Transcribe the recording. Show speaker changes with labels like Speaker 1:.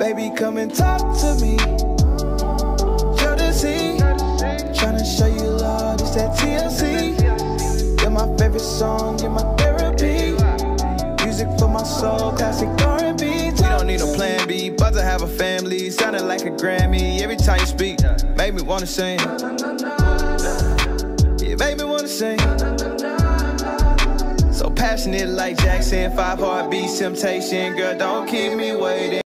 Speaker 1: Baby, come and talk to me. Jodeci, tryna show you love, it's that TLC. You're my favorite song, you're my therapy. Music for my soul, classic R&B. We don't need a plan B, but to have a family. Sounding like a Grammy every time you speak. Make me wanna sing. Yeah, make me wanna sing. So passionate like Jackson, five heartbeats, temptation. Girl, don't keep me waiting.